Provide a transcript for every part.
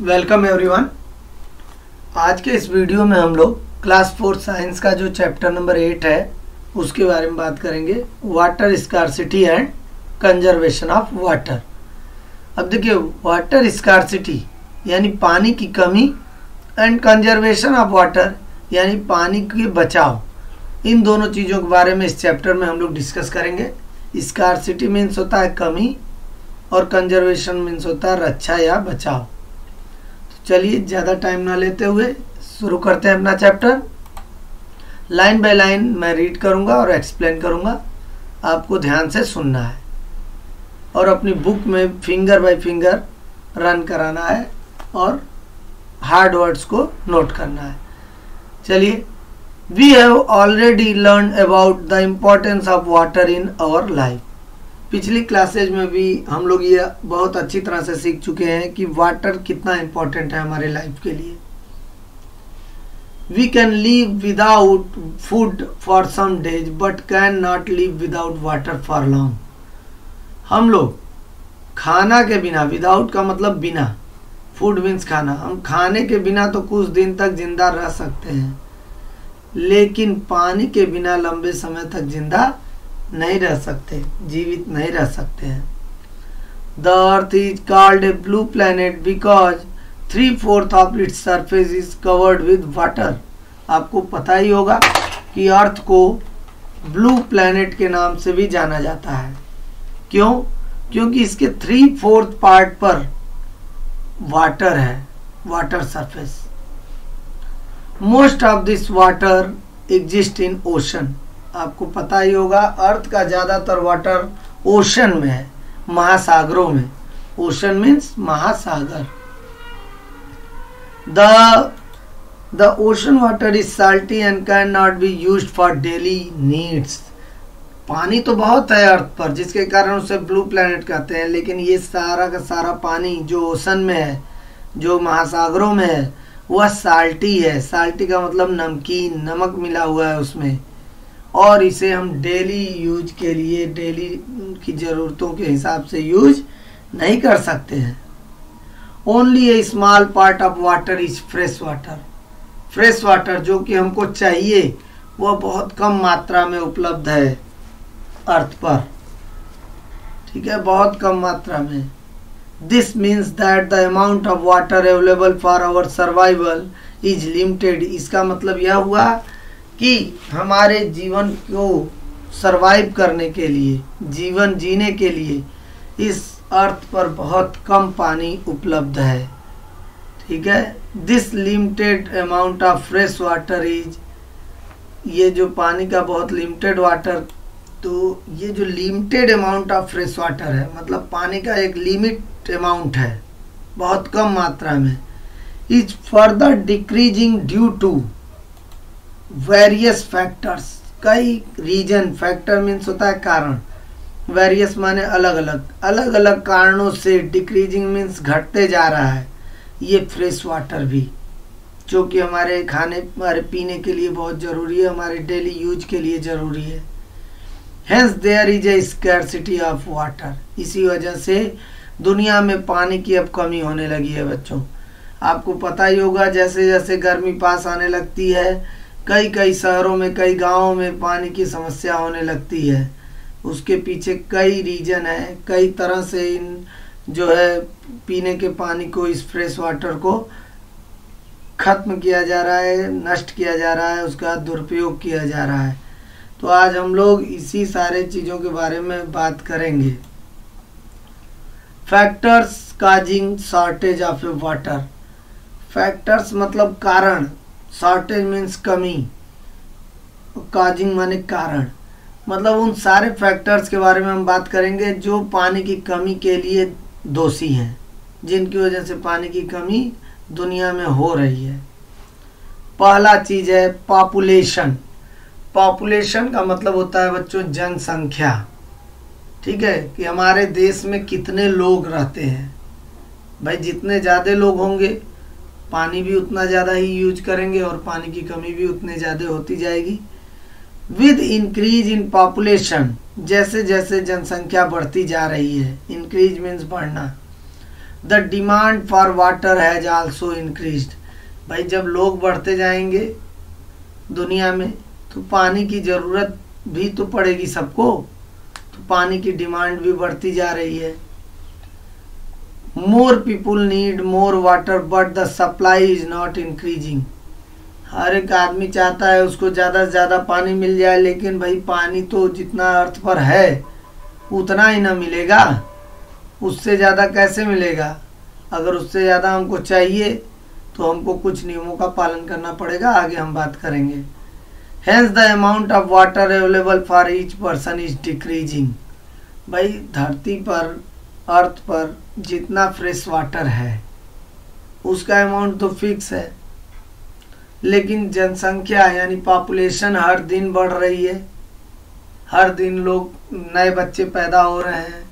Welcome everyone. आज के इस वीडियो में हम लोग क्लास फोर साइंस का जो चैप्टर नंबर एट है, उसके बारे में बात करेंगे। Water scarcity and conservation of water अब देखिए वाटर स्कारसिटी यानी पानी की कमी एंड कंजर्वेशन ऑफ़ वाटर यानी पानी के बचाव। इन दोनों चीज़ों के बारे में इस चैप्टर में हम लोग डिस्कस करेंगे। स्कारसिटी मीन्स होता है कमी और कंजर्वेशन मीन्स होता है रक्षा या बचाव। चलिए, ज़्यादा टाइम ना लेते हुए शुरू करते हैं अपना चैप्टर लाइन बाय लाइन मैं रीड करूँगा और एक्सप्लेन करूँगा। आपको ध्यान से सुनना है। और अपनी बुक में फिंगर बाय फिंगर रन कराना है और हार्ड वर्ड्स को नोट करना है। चलिए we have already learn about the importance of water in our life पिछली क्लासेज में भी हम लोग ये बहुत अच्छी तरह से सीख चुके हैं कि वाटर कितना इम्पोर्टेंट है हमारे लाइफ के लिए। We can live without food for some days but can not live without water for long हम लोग खाना के बिना विदाउट का मतलब बिना फ़ूड मीन्स खाना। हम खाने के बिना तो कुछ दिन तक ज़िंदा रह सकते हैं, लेकिन पानी के बिना लंबे समय तक ज़िंदा नहीं रह सकते, जीवित नहीं रह सकते हैं। The earth is called a blue planet because three fourth of its surface is covered with water आपको पता ही होगा कि अर्थ को ब्लू प्लैनेट के नाम से भी जाना जाता है। क्यों? क्योंकि इसके थ्री फोर्थ पार्ट पर वाटर है water surface most of this water exist in ocean आपको पता ही होगा, अर्थ का ज़्यादातर वाटर ओशन में है, महासागरों में। ओशन मीन्स महासागर। The the ocean water is salty and can not be use for daily needs पानी तो बहुत है अर्थ पर, जिसके कारण उसे ब्लू प्लैनेट कहते हैं, लेकिन ये सारा का सारा पानी जो ओशन में है, जो महासागरों में है, वह साल्टी है। साल्टी का मतलब नमकीन, नमक मिला हुआ है उसमें। और इसे हम डेली यूज़ के लिए डेली की ज़रूरतों के हिसाब से यूज़ नहीं कर सकते हैं। Only a small part of water is fresh water fresh water जो कि हमको चाहिए वह बहुत कम मात्रा में उपलब्ध है अर्थ पर। ठीक है? बहुत कम मात्रा में। This means that the amount of water available for our survival is limited इसका मतलब यह हुआ कि हमारे जीवन को सरवाइव करने के लिए, जीवन जीने के लिए इस अर्थ पर बहुत कम पानी उपलब्ध है। ठीक है? This limited amount of fresh water is ये जो पानी का बहुत लिमिटेड वाटर तो ये जो limited amount of fresh water है मतलब पानी का एक लिमिट अमाउंट है, बहुत कम मात्रा में। Is further decreasing due to various factors कई रीजन फैक्टर मीन्स होता है कारण। वेरियस माने अलग अलग अलग अलग कारणों से डिक्रीजिंग मीन्स घटते जा रहा है। ये फ्रेश वाटर भी, जो कि हमारे खाने, हमारे पीने के लिए बहुत ज़रूरी है, हमारे डेली यूज़ के लिए ज़रूरी है। Hence there is a scarcity of water इसी वजह से दुनिया में पानी की अब कमी होने लगी है बच्चों। आपको पता ही होगा जैसे जैसे गर्मी पास आने लगती है कई कई शहरों में, कई गाँवों में पानी की समस्या होने लगती है। उसके पीछे कई रीजन है। कई तरह से इन जो है, पीने के पानी को, इस फ्रेश वाटर को खत्म किया जा रहा है, नष्ट किया जा रहा है, उसका दुरुपयोग किया जा रहा है। तो आज हम लोग इसी सारे चीज़ों के बारे में बात करेंगे। Factors causing shortage of water factors मतलब कारण। शॉर्टेज मीन्स कमी काजिंग माने कारण। मतलब उन सारे फैक्टर्स के बारे में हम बात करेंगे जो पानी की कमी के लिए दोषी हैं, जिनकी वजह से पानी की कमी दुनिया में हो रही है। पहला चीज़ है पॉपुलेशन पॉपुलेशन का मतलब होता है बच्चों, जनसंख्या। ठीक है? कि हमारे देश में कितने लोग रहते हैं। भाई, जितने ज़्यादा लोग होंगे पानी भी उतना ज़्यादा ही यूज़ करेंगे और पानी की कमी भी उतने ज़्यादा होती जाएगी। विद इंक्रीज इन पॉपुलेशन जैसे जैसे जनसंख्या बढ़ती जा रही है इंक्रीज मीन्स बढ़ना। The demand for water has also increase भाई जब लोग बढ़ते जाएँगे दुनिया में तो पानी की ज़रूरत भी तो पड़ेगी सबको। तो पानी की डिमांड भी बढ़ती जा रही है। More people need more water but the supply is not increasing हर एक आदमी चाहता है उसको ज़्यादा से ज़्यादा पानी मिल जाए, लेकिन भाई पानी तो जितना अर्थ पर है, उतना ही ना मिलेगा। उससे ज़्यादा कैसे मिलेगा? अगर उससे ज़्यादा हमको चाहिए तो हमको कुछ नियमों का पालन करना पड़ेगा, आगे हम बात करेंगे। Hence the amount of water available for each person is decreasing भाई धरती पर अर्थ पर जितना फ्रेश वाटर है, उसका अमाउंट तो फिक्स है। लेकिन जनसंख्या, यानी पॉपुलेशन हर दिन बढ़ रही है। हर दिन लोग नए बच्चे पैदा हो रहे हैं।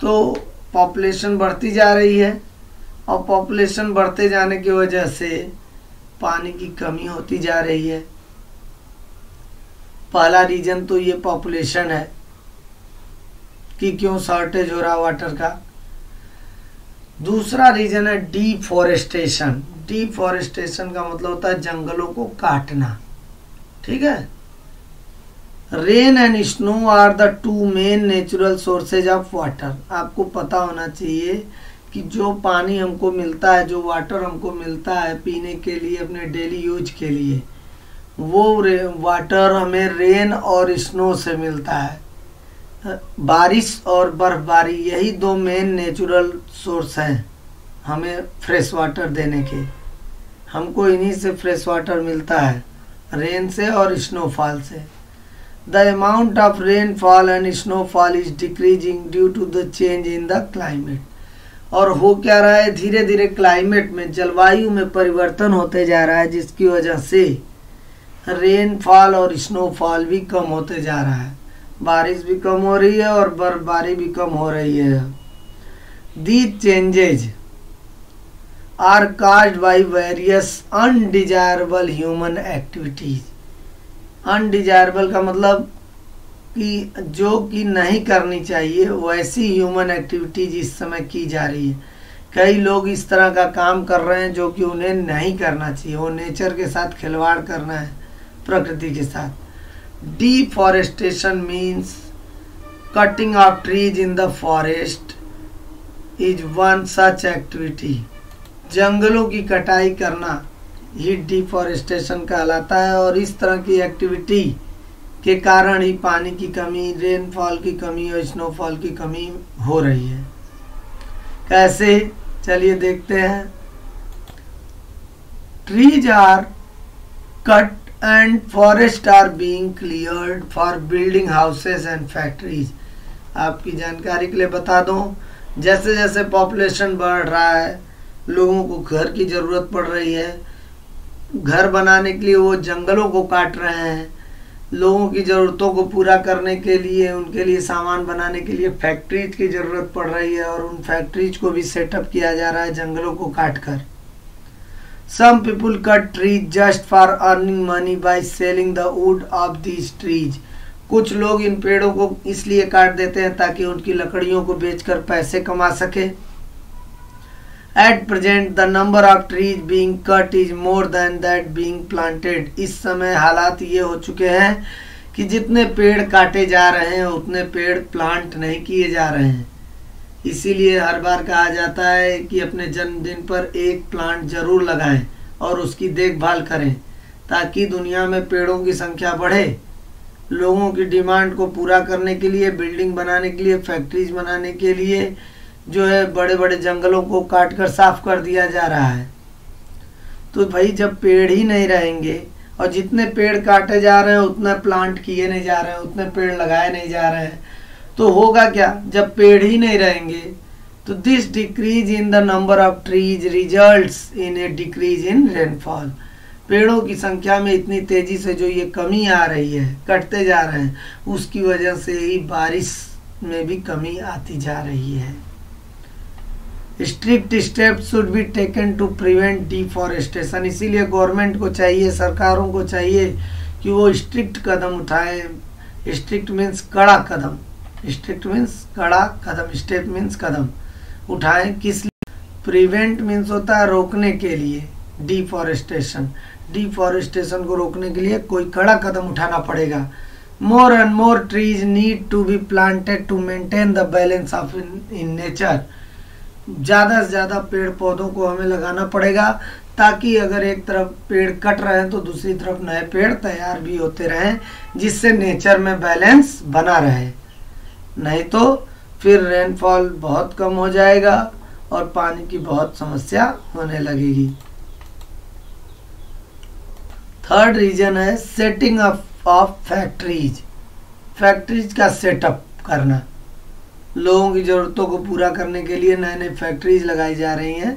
तो पॉपुलेशन बढ़ती जा रही है और पॉपुलेशन बढ़ते जाने की वजह से पानी की कमी होती जा रही है। पहला रीजन तो ये पॉपुलेशन है कि क्यों शॉर्टेज हो रहा वाटर का। दूसरा रीजन है डीफॉरेस्टेशन डीफॉरेस्टेशन का मतलब होता है जंगलों को काटना। ठीक है? Rain and snow are the two main natural sources of water आपको पता होना चाहिए कि जो पानी हमको मिलता है, जो वाटर हमको मिलता है पीने के लिए, अपने डेली यूज़ के लिए, वो वाटर हमें रेन और स्नो से मिलता है। बारिश और बर्फबारी, यही दो मेन नेचुरल सोर्स हैं हमें फ्रेश वाटर देने के। हमको इन्हीं से फ्रेश वाटर मिलता है रेन से और स्नोफॉल से। The amount of rainfall and snowfall is decreasing due to the change in the climate और हो क्या रहा है? धीरे धीरे क्लाइमेट में, जलवायु में परिवर्तन होते जा रहा है, जिसकी वजह से रेनफॉल और स्नोफॉल भी कम होते जा रहा है। बारिश भी कम हो रही है और बर्फबारी भी कम हो रही है। The changes are caused by various undesirable human activities undesirable का मतलब कि जो कि नहीं करनी चाहिए, वैसी ह्यूमन एक्टिविटीज़ इस समय की जा रही है। कई लोग इस तरह का काम कर रहे हैं जो कि उन्हें नहीं करना चाहिए। वो नेचर के साथ खिलवाड़ करना है, प्रकृति के साथ। Deforestation means cutting of trees in the forest is one such activity. जंगलों की कटाई करना ही डिफॉरेस्टेशन कहलाता है और इस तरह की एक्टिविटी के कारण ही पानी की कमी रेनफॉल की कमी और स्नोफॉल की कमी हो रही है। कैसे? चलिए देखते हैं। Trees are cut and forests are being cleared for building houses and factories. आपकी जानकारी के लिए बता दूँ जैसे जैसे पॉपुलेशन बढ़ रहा है, लोगों को घर की ज़रूरत पड़ रही है, घर बनाने के लिए वो जंगलों को काट रहे हैं, लोगों की ज़रूरतों को पूरा करने के लिए, उनके लिए सामान बनाने के लिए फैक्ट्रीज की ज़रूरत पड़ रही है और उन फैक्ट्रीज को भी सेटअप किया जा रहा है जंगलों को काट कर Some people cut trees just for earning money by selling the wood of these trees. कुछ लोग इन पेड़ों को इसलिए काट देते हैं ताकि उनकी लकड़ियों को बेचकर पैसे कमा सके। At present the number of trees being cut is more than that being planted इस समय हालात ये हो चुके हैं कि जितने पेड़ काटे जा रहे हैं, उतने पेड़ प्लांट नहीं किए जा रहे हैं। इसीलिए हर बार कहा जाता है कि अपने जन्मदिन पर एक प्लांट ज़रूर लगाएँ और उसकी देखभाल करें, ताकि दुनिया में पेड़ों की संख्या बढ़े। लोगों की डिमांड को पूरा करने के लिए बिल्डिंग बनाने के लिए फैक्ट्रीज बनाने के लिए जो है बड़े बड़े जंगलों को काट कर साफ़ कर दिया जा रहा है। तो भाई, जब पेड़ ही नहीं रहेंगे और जितने पेड़ काटे जा रहे हैं, उतने प्लांट किए नहीं जा रहे हैं, उतने पेड़ लगाए नहीं जा रहे हैं तो होगा क्या? जब पेड़ ही नहीं रहेंगे। तो this decrease in the number of trees result in a decrease in rainfall पेड़ों की संख्या में इतनी तेज़ी से जो ये कमी आ रही है, कटते जा रहे हैं, उसकी वजह से ही बारिश में भी कमी आती जा रही है। Strict step should be taken to prevent deforestation इसीलिए गवर्नमेंट को चाहिए, सरकारों को चाहिए कि वो स्ट्रिक्ट कदम उठाएँ। स्ट्रिक्ट मीन्स कड़ा कदम। स्ट्रिक्ट मीन्स कड़ा, कदम स्टेप मीन्स कदम। उठाएँ किस प्रिवेंट मीन्स होता है रोकने के लिए। डिफॉरेस्टेशन डिफॉरेस्टेशन को रोकने के लिए कोई कड़ा कदम उठाना पड़ेगा। More and more trees need to be planted to maintain the balance of in nature ज़्यादा से ज़्यादा पेड़ पौधों को हमें लगाना पड़ेगा, ताकि अगर एक तरफ़ पेड़ कट रहे हैं तो दूसरी तरफ़ नए पेड़ तैयार भी होते रहें, जिससे नेचर में बैलेंस बना रहे। नहीं तो फिर रेनफॉल बहुत कम हो जाएगा और पानी की बहुत समस्या होने लगेगी। थर्ड रीजन है setting up of factories factories का सेटअप करना। लोगों की ज़रूरतों को पूरा करने के लिए नए नए फैक्ट्रीज लगाई जा रही हैं।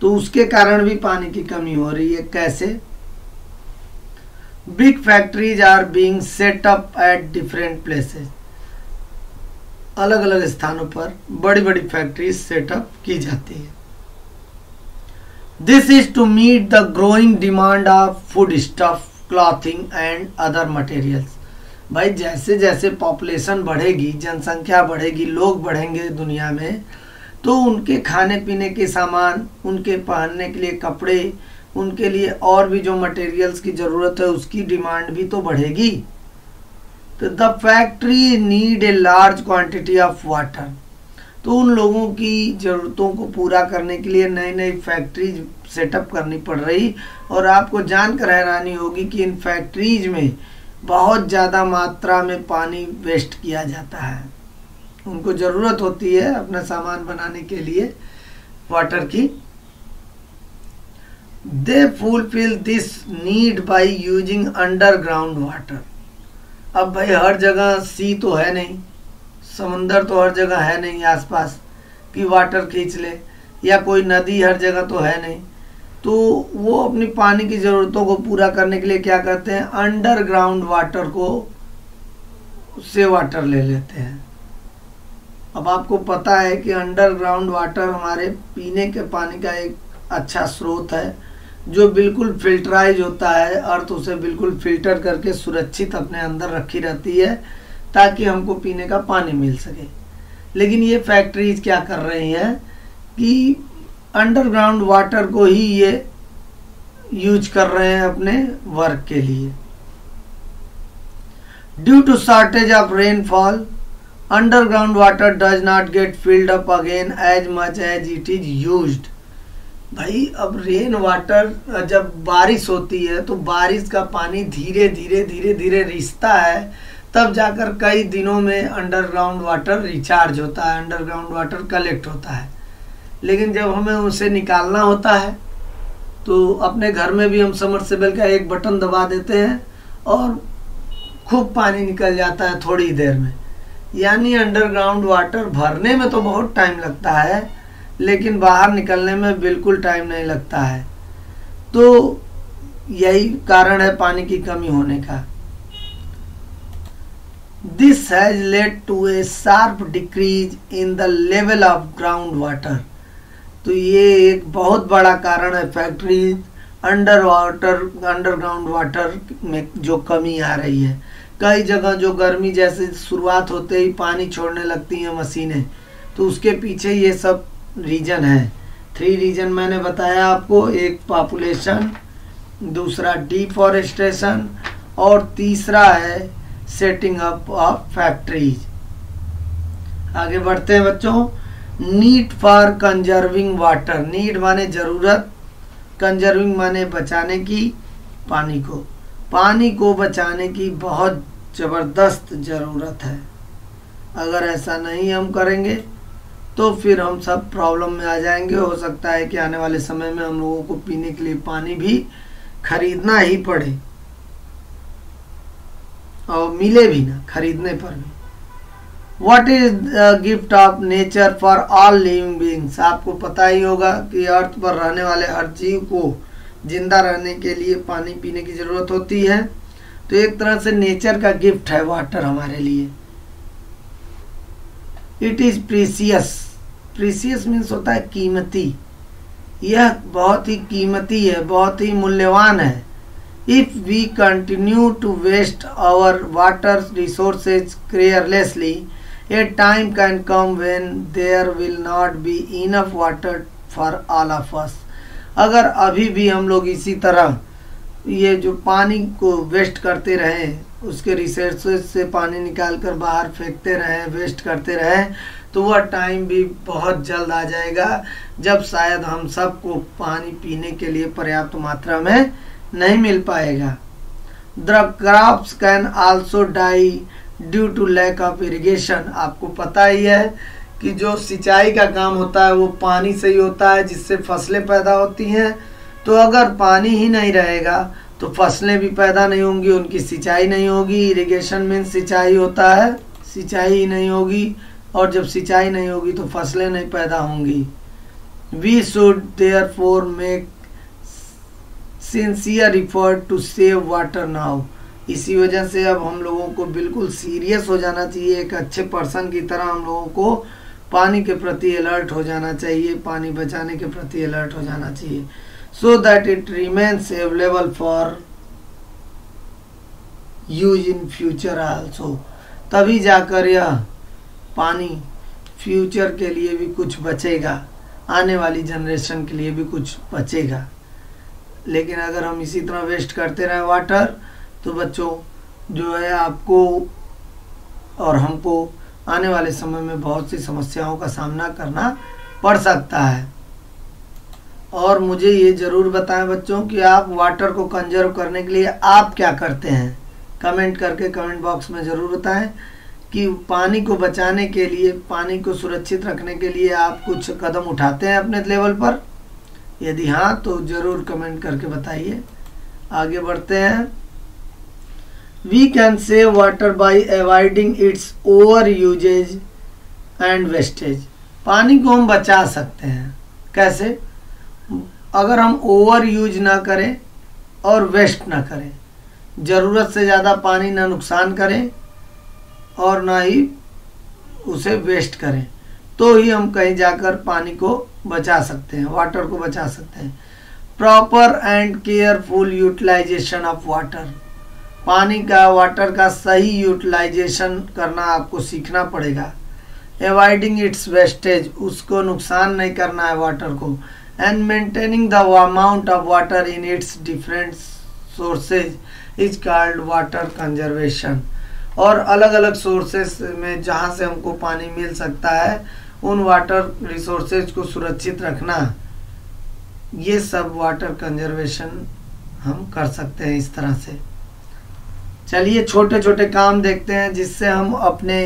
तो उसके कारण भी पानी की कमी हो रही है। कैसे? Big factories are being set up at different places अलग अलग स्थानों पर बड़ी बड़ी फैक्ट्री सेटअप की जाती है। This is to meet the growing demand of food stuff clothing and other materials भाई जैसे जैसे पॉपुलेशन बढ़ेगी, जनसंख्या बढ़ेगी, लोग बढ़ेंगे दुनिया में तो उनके खाने पीने के सामान, उनके पहनने के लिए कपड़े, उनके लिए और भी जो मटेरियल्स की ज़रूरत है, उसकी डिमांड भी तो बढ़ेगी। तो the factory need a large quantity of water तो उन लोगों की ज़रूरतों को पूरा करने के लिए नई नई फैक्ट्रीज सेटअप करनी पड़ रही और आपको जानकर हैरानी होगी कि इन फैक्ट्रीज में बहुत ज़्यादा मात्रा में पानी वेस्ट किया जाता है। उनको ज़रूरत होती है अपना सामान बनाने के लिए वाटर की। They fulfil this need by using underground water अब भाई हर जगह सी तो है नहीं, समंदर तो हर जगह है नहीं आसपास, कि वाटर खींच ले, या कोई नदी हर जगह तो है नहीं। तो वो अपनी पानी की ज़रूरतों को पूरा करने के लिए क्या करते हैं? अंडरग्राउंड वाटर को से वाटर ले लेते हैं। अब आपको पता है कि अंडरग्राउंड वाटर हमारे पीने के पानी का एक अच्छा स्रोत है। जो बिल्कुल फिल्टराइज होता है, अर्थ उसे बिल्कुल फ़िल्टर करके सुरक्षित अपने अंदर रखी रहती है, ताकि हमको पीने का पानी मिल सके। लेकिन ये फैक्ट्रीज क्या कर रही हैं कि अंडरग्राउंड वाटर को ही ये यूज़ कर रहे हैं अपने वर्क के लिए। Due to shortage of rainfall underground water does not get filled up again as much as it is used भाई, अब रेन वाटर जब बारिश होती है तो बारिश का पानी धीरे धीरे धीरे धीरे रिसता है, तब जाकर कई दिनों में अंडरग्राउंड वाटर रिचार्ज होता है अंडरग्राउंड वाटर कलेक्ट होता है। लेकिन जब हमें उसे निकालना होता है तो अपने घर में भी हम समरसेबल का एक बटन दबा देते हैं और खूब पानी निकल जाता है थोड़ी देर में। यानी अंडरग्राउंड वाटर भरने में तो बहुत टाइम लगता है लेकिन बाहर निकलने में बिल्कुल टाइम नहीं लगता है। तो यही कारण है पानी की कमी होने का। This has led to a sharp decrease in the level of ground water तो ये एक बहुत बड़ा कारण है factory under water underground water में जो कमी आ रही है। कई जगह जो गर्मी जैसे शुरुआत होते ही पानी छोड़ने लगती हैं मशीनें तो उसके पीछे ये सब रीजन है। थ्री रीजन मैंने बताया आपको, एक पॉपुलेशन, दूसरा डिफॉरेस्टेशन, और तीसरा है सेटिंग अप ऑफ़ फैक्ट्रीज आगे बढ़ते हैं बच्चों। Need for conserving water need माने ज़रूरत कंजर्विंग माने बचाने की, पानी को। पानी को बचाने की बहुत ज़बरदस्त ज़रूरत है। अगर ऐसा नहीं हम करेंगे तो फिर हम सब प्रॉब्लम में आ जाएँगे। हो सकता है कि आने वाले समय में हम लोगों को पीने के लिए पानी भी खरीदना ही पड़े। और मिले भी ना, खरीदने पर भी। What is the gift of nature for all living beings आपको पता ही होगा कि अर्थ पर रहने वाले हर जीव को ज़िंदा रहने के लिए पानी पीने की ज़रूरत होती है। तो एक तरह से नेचर का गिफ्ट है वाटर हमारे लिए। It is precious precious means होता है कीमती। यह बहुत ही कीमती है, बहुत ही मूल्यवान है। If we continue to waste our water resources carelessly a time can come when there will not be enough water for all of us अगर अभी भी हम लोग इसी तरह ये जो पानी को वेस्ट करते रहे, उसके रिसोर्सेज से पानी निकाल कर बाहर फेंकते रहें वेस्ट करते रहे तो वह टाइम भी बहुत जल्द आ जाएगा, जब शायद हम सबको पानी पीने के लिए पर्याप्त मात्रा में नहीं मिल पाएगा। The crops can also die due to lack of irrigation आपको पता ही है कि जो सिंचाई का काम होता है, वो पानी से ही होता है, जिससे फ़सलें पैदा होती हैं। तो अगर पानी ही नहीं रहेगा तो फ़सलें भी पैदा नहीं होंगी, उनकी सिंचाई नहीं होगी। इरिगेशन मीन सिंचाई होता है, सिंचाई ही नहीं होगी। और जब सिंचाई नहीं होगी तो फ़सलें नहीं पैदा होंगी। We should therefore make sincere effort to save water now इसी वजह से अब हम लोगों को बिल्कुल सीरियस हो जाना चाहिए। एक अच्छे पर्सन की तरह हम लोगों को पानी के प्रति अलर्ट हो जाना चाहिए। पानी बचाने के प्रति अलर्ट हो जाना चाहिए। So that it remains available for use in future also. तभी जाकर यह पानी फ्यूचर के लिए भी कुछ बचेगा, आने वाली जनरेशन के लिए भी कुछ बचेगा। लेकिन अगर हम इसी तरह वेस्ट करते रहे वाटर तो बच्चों, जो है आपको और हमको आने वाले समय में बहुत सी समस्याओं का सामना करना पड़ सकता है। और मुझे ये ज़रूर बताएँ बच्चों कि आप वाटर को कंजर्व करने के लिए आप क्या करते हैं? कमेंट करके कमेंट बॉक्स में ज़रूर बताएँ। कि पानी को बचाने के लिए, पानी को सुरक्षित रखने के लिए आप कुछ कदम उठाते हैं अपने लेवल पर? यदि हाँ तो ज़रूर कमेंट करके बताइए। आगे बढ़ते हैं। We can save water by avoiding its over usages and wastage पानी को हम बचा सकते हैं। कैसे? अगर हम ओवर यूज़ ना करें और वेस्ट ना करें, ज़रूरत से ज़्यादा पानी ना नुकसान करें और ना ही उसे वेस्ट करें। तो ही हम कहीं जाकर पानी को बचा सकते हैं वाटर को बचा सकते हैं। Proper and careful utilisation of water पानी का वाटर का सही यूटिलाइजेशन करना आपको सीखना पड़ेगा। एवॉइडिंग इट्स वेस्टेज उसको नुकसान नहीं करना है वाटर को। And maintaining the amount of water in its different sources is called water conservation और अलग अलग सोर्सेस में जहाँ से हमको पानी मिल सकता है, उन वाटर रिसोर्सेज को सुरक्षित रखना। ये सब वाटर कंजर्वेशन हम कर सकते हैं इस तरह से। चलिए छोटे छोटे काम देखते हैं, जिससे हम अपने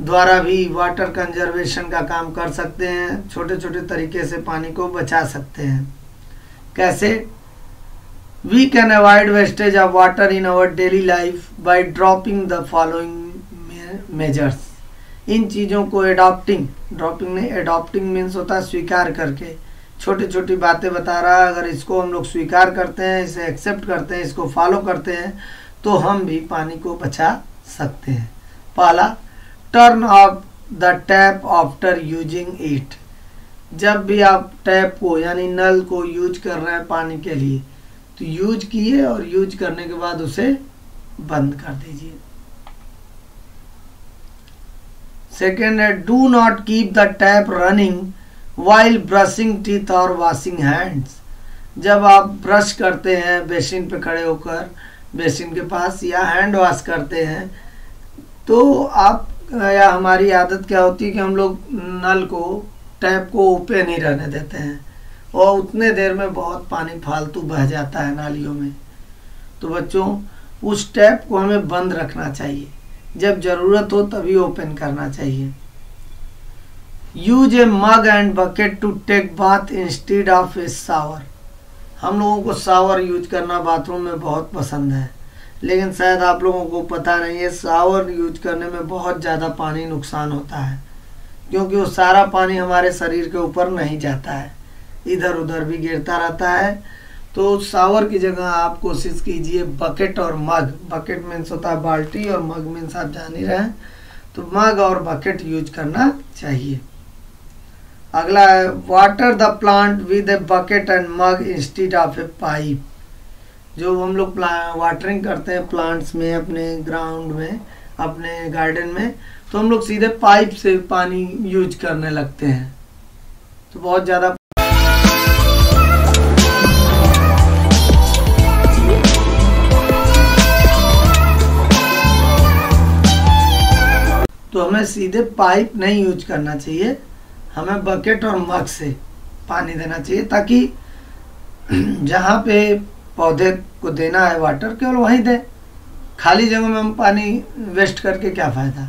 द्वारा भी वाटर कंजर्वेशन का काम कर सकते हैं छोटे छोटे तरीके से पानी को बचा सकते हैं। कैसे? We can avoid wastage of water in our daily life by dropping the following measures इन चीज़ों को एडॉप्टिंग ड्रॉपिंग नहीं एडॉप्टिंग मीन्स होता है स्वीकार करके। छोटी छोटी बातें बता रहा है, अगर इसको हम लोग स्वीकार करते हैं, इसे एक्सेप्ट करते हैं, इसको फॉलो करते हैं तो हम भी पानी को बचा सकते हैं। पहला turn off the tap after using it जब भी आप टैप को, यानी नल को यूज़ कर रहे हैं पानी के लिए तो यूज़ किए और यूज़ करने के बाद उसे बंद कर दीजिए। सेकेंड है do not keep the tap running while brushing teeth और वॉशिंग हैंड्स जब आप ब्रश करते हैं बेसिन पे खड़े होकर बेसिन के पास या हैंड वॉश करते हैं तो आप, या हमारी आदत क्या होती है कि हम लोग नल को टैप को ओपन ही रहने देते हैं। और उतने देर में बहुत पानी फालतू बह जाता है नालियों में। तो बच्चों, उस टैप को हमें बंद रखना चाहिए। जब ज़रूरत हो तभी ओपन करना चाहिए। Use a mug and bucket to take bath instead of a shower हम लोगों को सावर यूज़ करना बाथरूम में बहुत पसंद है। लेकिन शायद आप लोगों को पता नहीं है सावर यूज़ करने में बहुत ज़्यादा पानी नुकसान होता है। क्योंकि वो सारा पानी हमारे शरीर के ऊपर नहीं जाता है। इधर उधर भी गिरता रहता है। तो सावर की जगह आप कोशिश कीजिए बकेट और मग बकेट मीन्स होता है बाल्टी और मग मीन्स आप जान ही रहे तो मग और बकेट यूज़ करना चाहिए। अगला है water the plant with a bucket and mug instead of a pipe जो हम लोग वाटरिंग करते हैं प्लांट्स में, अपने ग्राउंड में, अपने गार्डन में तो हम लोग सीधे पाइप से पानी यूज़ करने लगते हैं। तो बहुत ज़्यादा हमें सीधे पाइप नहीं यूज़ करना चाहिए। हमें बकेट और मग से पानी देना चाहिए ताकि जहाँ पे पौधे को देना है वाटर केवल वहीं दे। खाली जगह में हम पानी वेस्ट करके क्या फ़ायदा?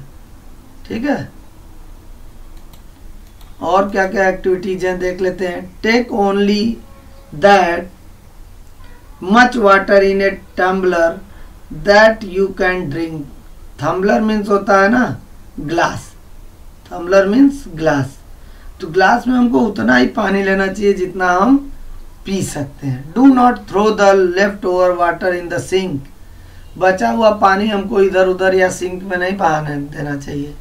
ठीक है? और क्या क्या एक्टिविटीज़ हैं देख लेते हैं। Take only that much water in a tumbler that you can drink tumbler means होता है ना? ग्लास थम्बलर मीन्स ग्लास तो ग्लास में हमको उतना ही पानी लेना चाहिए जितना हम पी सकते हैं। Do not throw the leftover water in the sink बचा हुआ पानी हमको इधर उधर या सिंक में नहीं बहाने देना चाहिए।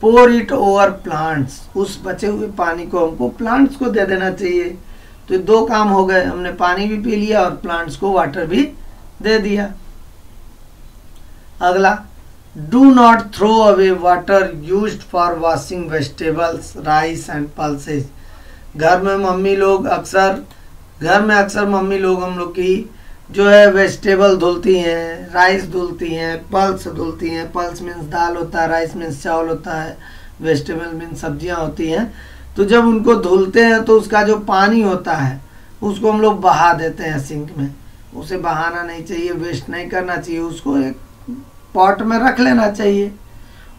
पोर इट ओवर प्लांट्स उस बचे हुए पानी को हमको प्लांट्स को दे देना चाहिए। तो दो काम हो गए। हमने पानी भी पी लिया और प्लांट्स को वाटर भी दे दिया। अगला do not throw away water use for washing vegetables rice and pulses घर में मम्मी लोग अक्सर, घर में अक्सर मम्मी लोग हम लोग की जो है वेजिटेबल धुलती हैं राइस धुलती हैं पल्स धुलती हैं। पल्स मीन्स दाल होता है राइस मीन्स चावल होता है वेजिटेबल मीन्स सब्ज़ियाँ होती हैं। तो जब उनको धुलते हैं तो उसका जो पानी होता है, उसको हम लोग बहा देते हैं सिंक में। उसे बहाना नहीं चाहिए वेस्ट नहीं करना चाहिए, उसको एक पॉट में रख लेना चाहिए।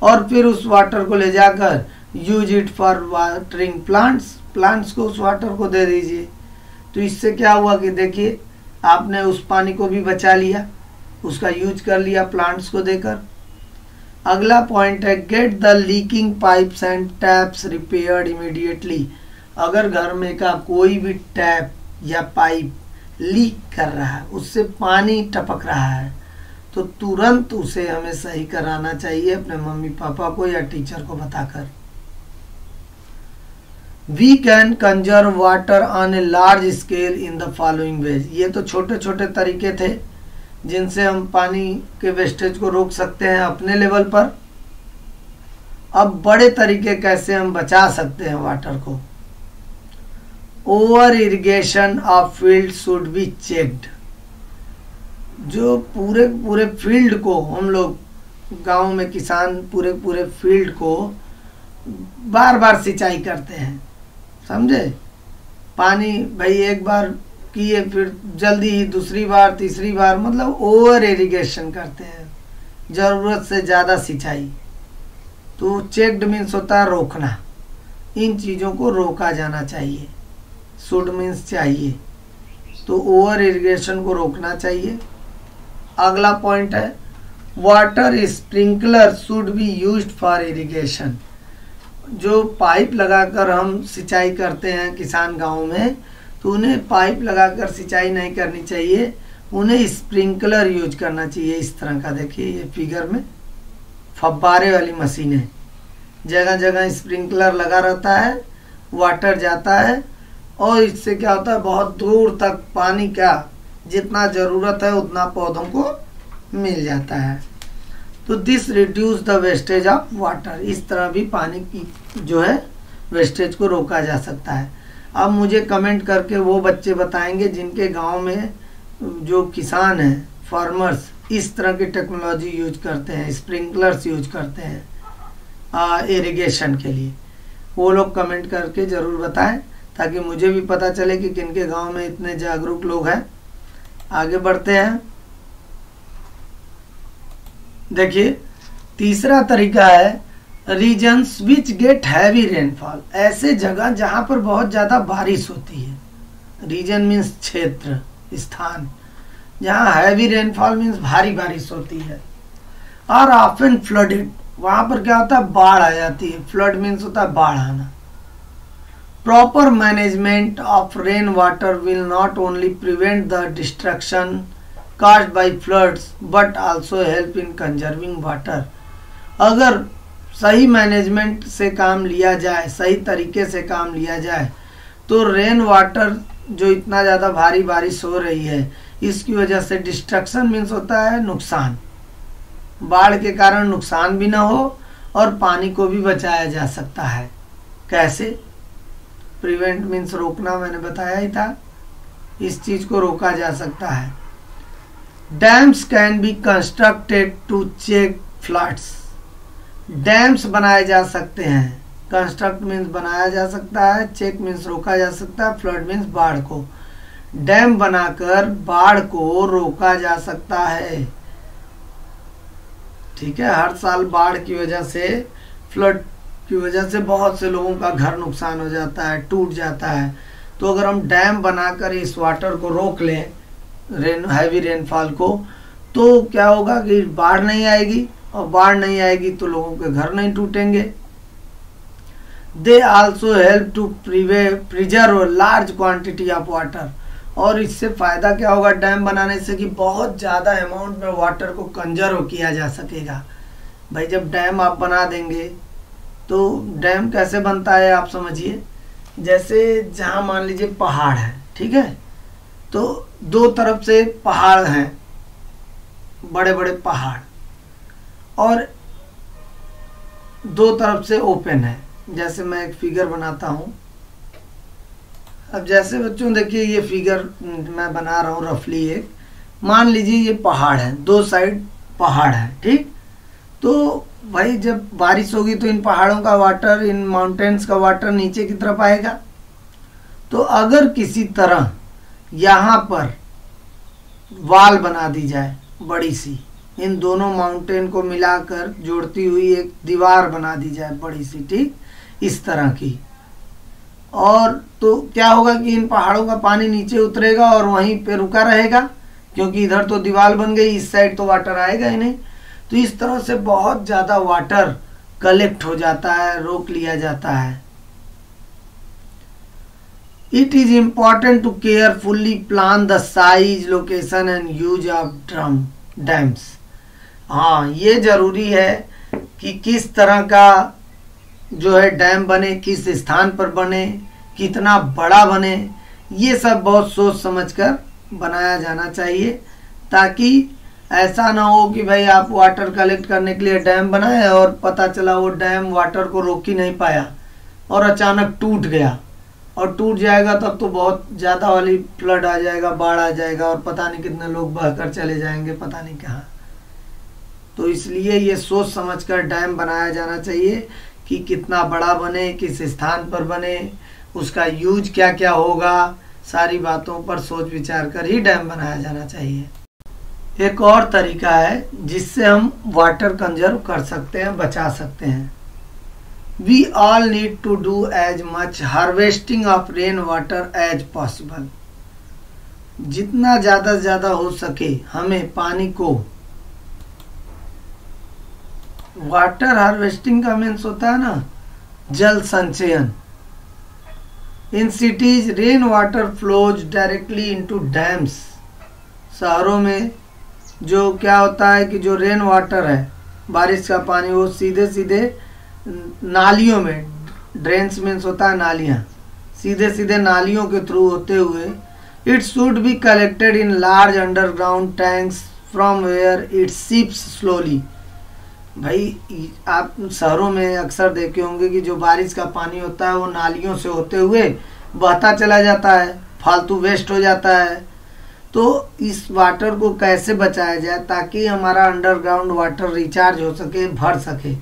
और फिर उस वाटर को ले जाकर use it for watering plants plants को उस वाटर को दे दीजिए। तो इससे क्या हुआ कि देखिए, आपने उस पानी को भी बचा लिया, उसका यूज़ कर लिया प्लांट्स को देकर। अगला पॉइंट है get the leaking pipes and taps repaired immediately अगर घर में का कोई भी टैप या पाइप लीक कर रहा है, उससे पानी टपक रहा है। तो तुरंत उसे हमें सही कराना चाहिए अपने मम्मी पापा को या टीचर को बताकर। We can conserve water on a large scale in the following ways ये तो छोटे छोटे तरीके थे, जिनसे हम पानी के वेस्टेज को रोक सकते हैं अपने लेवल पर। अब बड़े तरीके कैसे हम बचा सकते हैं वाटर को? Over irrigation of field should be checked जो पूरे पूरे फ़ील्ड को हम लोग गाँव में किसान पूरे पूरे फ़ील्ड को बार बार सिंचाई करते हैं। समझे? पानी भाई एक बार किए, फिर जल्दी ही दूसरी बार, तीसरी बार मतलब ओवर इरिगेशन करते हैं। ज़रूरत से ज़्यादा सिंचाई। तो चेकड मीन्स होता है रोकना। इन चीज़ों को रोका जाना चाहिए। सुड मीन्स चाहिए। तो ओवर इरिगेशन को रोकना चाहिए। अगला पॉइंट है water sprinkler should be use for irrigation जो पाइप लगाकर हम सिंचाई करते हैं किसान गाँव में तो उन्हें पाइप लगाकर सिंचाई नहीं करनी चाहिए, उन्हें स्प्रिंकलर यूज़ करना चाहिए। इस तरह का देखिए ये फिगर में, फब्बारे वाली मशीन है। जगह जगह स्प्रिंकलर लगा रहता है वाटर जाता है, और इससे क्या होता है, बहुत दूर तक पानी का जितना ज़रूरत है उतना पौधों को मिल जाता है। तो this reduce the wastage of water इस तरह भी पानी की जो है वेस्टेज को रोका जा सकता है। अब मुझे कमेंट करके वो बच्चे बताएँगे जिनके गाँव में जो किसान हैं फार्मर्स इस तरह की टेक्नोलॉजी यूज़ करते हैं स्प्रिंकलर्स यूज़ करते हैं इरिगेशन के लिए। वो लोग कमेंट करके ज़रूर बताएँ ताकि मुझे भी पता चले कि किनके गाँव में इतने जागरूक लोग हैं। आगे बढ़ते हैं। देखिए, तीसरा तरीका है regions which get heavy rainfall ऐसे जगह जहाँ पर बहुत ज़्यादा बारिश होती है। रीजन मीन्स क्षेत्र, स्थान। जहाँ हैवी रेनफॉल मीन्स भारी बारिश होती है। और ऑफ़ ऑफन फ्लडेड वहाँ पर क्या होता है? बाढ़ आ जाती है। फ्लड मीन्स होता है बाढ़ आना। Management of rain water will not only prevent the destruction caused by floods, but also help in conserving water. अगर सही मैनेजमेंट से काम लिया जाए, सही तरीके से काम लिया जाए तो रेन वाटर जो इतना ज़्यादा भारी बारिश हो रही है, इसकी वजह से डिस्ट्रक्शन मीन्स होता है नुकसान। बाढ़ के कारण नुकसान भी ना हो और पानी को भी बचाया जा सकता है। कैसे? प्रिवेंट मीन्स रोकना मैंने बताया ही था। इस चीज़ को रोका जा सकता है। Dams can be constructed to check floods. Dams बनाए जा सकते हैं। कंस्ट्रक्ट मीन्स बनाया जा सकता है चेक मीन्स रोका जा सकता है फ्लड मीन्स बाढ़ को। डैम बनाकर बाढ़ को रोका जा सकता है। ठीक है, हर साल बाढ़ की वजह से फ्लड की वजह से बहुत से लोगों का घर नुकसान हो जाता है, टूट जाता है। तो अगर हम डैम बनाकर इस वाटर को रोक लें, रेन, हैवी रेनफॉल को तो क्या होगा कि बाढ़ नहीं आएगी, और बाढ़ नहीं आएगी तो लोगों के घर नहीं टूटेंगे। They also help to prev preserve large quantity of water और इससे फ़ायदा क्या होगा डैम बनाने से कि बहुत ज़्यादा अमाउंट में वाटर को कंजर्व किया जा सकेगा। भाई जब डैम आप बना देंगे तो डैम कैसे बनता है आप समझिए। जैसे जहाँ मान लीजिए पहाड़ है, ठीक है? तो दो तरफ़ से पहाड़ हैं बड़े बड़े पहाड़। और दो तरफ़ से ओपन है, जैसे मैं एक फिगर बनाता हूँ। अब जैसे बच्चों देखिए, ये फिगर मैं बना रहा हूँ रफली एक। मान लीजिए ये पहाड़ है, दो साइड पहाड़ है, ठीक? तो भाई, जब बारिश होगी तो इन पहाड़ों का वाटर इन माउंटेन्स का वाटर नीचे की तरफ़ आएगा। तो अगर किसी तरह यहाँ पर वाल बना दी जाए, बड़ी सी, इन दोनों माउंटेन को मिलाकर जोड़ती हुई एक दीवार बना दी जाए बड़ी सी, ठीक? इस तरह की। और तो क्या होगा कि इन पहाड़ों का पानी नीचे उतरेगा और वहीं पे रुका रहेगा, क्योंकि इधर तो दीवार बन गई, इस साइड तो वाटर आएगा ही नहीं। तो इस तरह से बहुत ज़्यादा वाटर कलेक्ट हो जाता है, रोक लिया जाता है। It is important to carefully plan the size location and use of drum dams हाँ ये ज़रूरी है कि किस तरह का जो है डैम बने, किस स्थान पर बने, कितना बड़ा बने, ये सब बहुत सोच समझकर बनाया जाना चाहिए ताकि ऐसा ना हो कि भाई आप वाटर कलेक्ट करने के लिए डैम बनाए और पता चला वो डैम वाटर को रोक ही नहीं पाया और अचानक टूट गया। और टूट जाएगा तब तो बहुत ज़्यादा वाली फ्लड आ जाएगा, बाढ़ आ जाएगा और पता नहीं कितने लोग बहकर चले जाएँगे, पता नहीं कहाँ। तो इसलिए ये सोच समझकर डैम बनाया जाना चाहिए कि कितना बड़ा बने, किस स्थान पर बने, उसका यूज़ क्या क्या होगा, सारी बातों पर सोच विचार कर ही डैम बनाया जाना चाहिए। एक और तरीका है जिससे हम वाटर कंजर्व कर सकते हैं, बचा सकते हैं। We all need to do as much harvesting of rain water as possible जितना ज़्यादा से ज़्यादा हो सके, हमें पानी को। वाटर हार्वेस्टिंग का मीन्स होता है ना, जल संचयन। In cities rain water flows directly into dams शहरों में जो क्या होता है कि जो रेन वाटर है, बारिश का पानी, वो सीधे सीधे नालियों में ड्रेन्स मीन्स होता है नालियाँ, सीधे सीधे नालियों के थ्रू होते हुए it should be collected in large underground tanks from where it seeps slowly भाई, आप शहरों में अक्सर देखे होंगे कि जो बारिश का पानी होता है, वो नालियों से होते हुए बहता चला जाता है, फालतू वेस्ट हो जाता है। तो इस वाटर को कैसे बचाया जाए ताकि हमारा अंडरग्राउंड वाटर रिचार्ज हो सके, भर सके?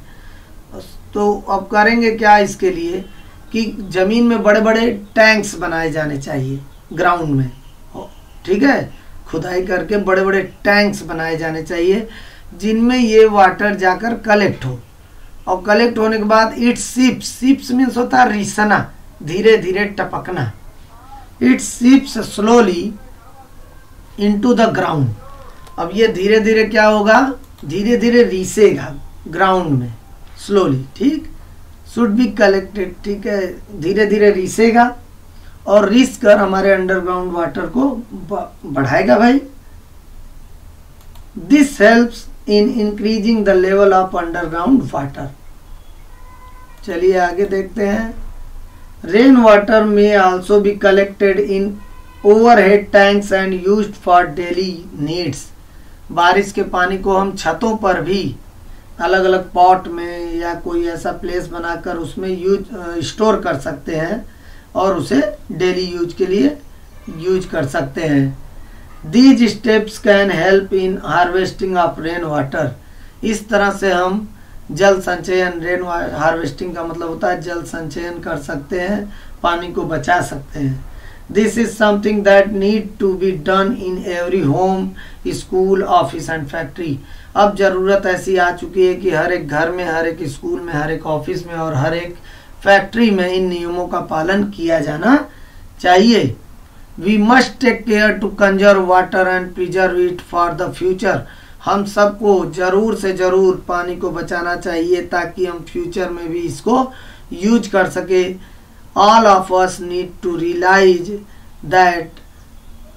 तो अब करेंगे क्या इसके लिए कि ज़मीन में बड़े बड़े टैंक्स बनाए जाने चाहिए ग्राउंड में। ठीक है? खुदाई करके बड़े बड़े टैंक्स बनाए जाने चाहिए जिनमें ये वाटर जाकर कलेक्ट हो। और कलेक्ट होने के बाद इट सिप्स। सिप्स मीन्स होता है रिसना धीरे धीरे टपकना। It seeps slowly into the ground अब ये धीरे धीरे क्या होगा? धीरे धीरे रिसेगा ग्राउंड में स्लोली ठीक? शुड बी कलेक्टेड ठीक है? धीरे धीरे रिसेगा और रिस कर हमारे अंडरग्राउंड वाटर को बढ़ाएगा भाई। This helps in increasing the level of underground water चलिए आगे देखते हैं। Rain water may also be collected in overhead tanks and used for daily needs. बारिश के पानी को हम छतों पर भी अलग अलग पॉट में या कोई ऐसा प्लेस बनाकर उसमें यूज़ स्टोर कर सकते हैं और उसे डेली यूज़ के लिए यूज़ कर सकते हैं। These steps can help in harvesting of rain water इस तरह से हम जल संचयन, रेन हार्वेस्टिंग का मतलब होता है जल संचयन कर सकते हैं, पानी को बचा सकते हैं। This is something that need to be done in every home school office and factory अब ज़रूरत ऐसी आ चुकी है कि हर एक घर में, हर एक स्कूल में, हर एक ऑफ़िस में और हर एक फैक्ट्री में इन नियमों का पालन किया जाना चाहिए। We must take care to conserve water and preserve it for the future हम सबको ज़रूर से ज़रूर पानी को बचाना चाहिए ताकि हम फ्यूचर में भी इसको यूज़ कर सके। All of us need to realise that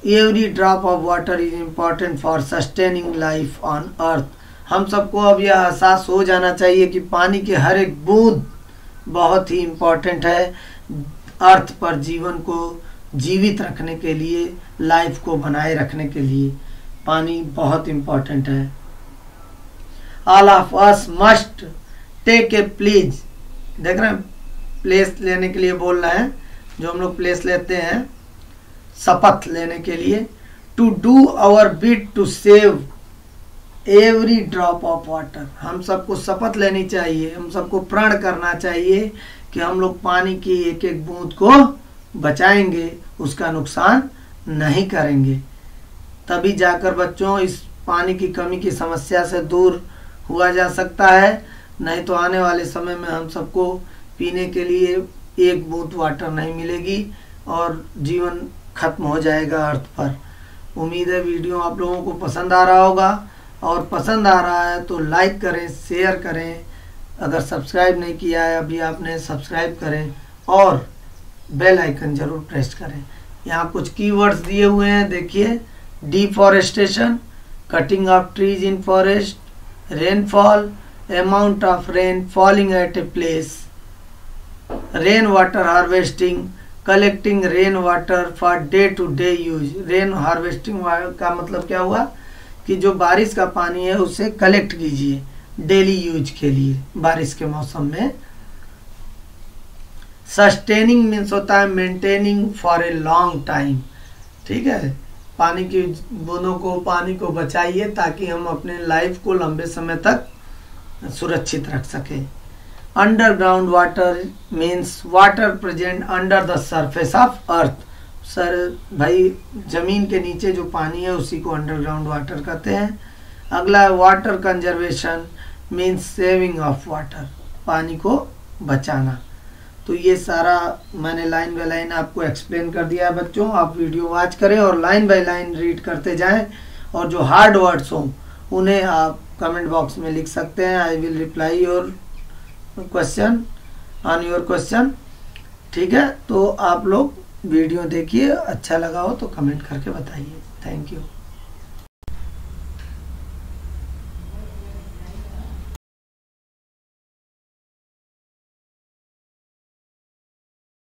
every drop of water is important for sustaining life on earth हम सबको अब यह एहसास हो जाना चाहिए कि पानी के हर एक बूंद बहुत ही इम्पोर्टेंट है अर्थ पर जीवन को जीवित रखने के लिए लाइफ को बनाए रखने के लिए पानी बहुत इम्पोर्टेंट है। All of us must take a please देख रहे हैं? प्लेस लेने के लिए बोल रहे हैं, जो हम लोग प्लेस लेते हैं, शपथ लेने के लिए to do our bit to save every drop of water हम सबको शपथ लेनी चाहिए, हम सबको प्रण करना चाहिए कि हम लोग पानी की एक एक बूंद को बचाएँगे, उसका नुकसान नहीं करेंगे। तभी जाकर बच्चों, इस पानी की कमी की समस्या से दूर हुआ जा सकता है, नहीं तो आने वाले समय में हम सबको पीने के लिए एक बूंद वाटर नहीं मिलेगी और जीवन खत्म हो जाएगा अर्थ पर। उम्मीद है वीडियो आप लोगों को पसंद आ रहा होगा और पसंद आ रहा है तो लाइक करें, शेयर करें। अगर सब्सक्राइब नहीं किया है, अभी आपने सब्सक्राइब करें और बेल आइकन ज़रूर प्रेस करें। यहाँ कुछ कीवर्ड्स दिए हुए हैं, देखिए। Deforestation cutting of trees in forest rainfall amount of rain falling at a place rain water harvesting collecting rain water for day to day use rain harvesting का मतलब क्या हुआ? कि जो बारिश का पानी है, उसे कलेक्ट कीजिए डेली यूज़ के लिए बारिश के मौसम में। सस्टेनिंग मीन्स होता है maintaining for a long time ठीक है? पानी की बूंदों को, पानी को बचाइए ताकि हम अपने लाइफ को लंबे समय तक सुरक्षित रख सकें। Underground water means water present under the surface of earth sir, भाई, ज़मीन के नीचे जो पानी है, उसी को अंडरग्राउंड वाटर कहते हैं। अगला water conservation means saving of water पानी को बचाना। तो ये सारा मैंने लाइन बाय लाइन आपको एक्सप्लेन कर दिया है बच्चों। आप वीडियो वॉच करें और लाइन बाय लाइन रीड करते जाएँ। और जो हार्ड वर्ड्स हों, उन्हें आप कमेंट बॉक्स में लिख सकते हैं। I will reply your question on your question ठीक है? तो आप लोग वीडियो देखिए अच्छा लगा हो तो कमेंट करके बताइए। Thank you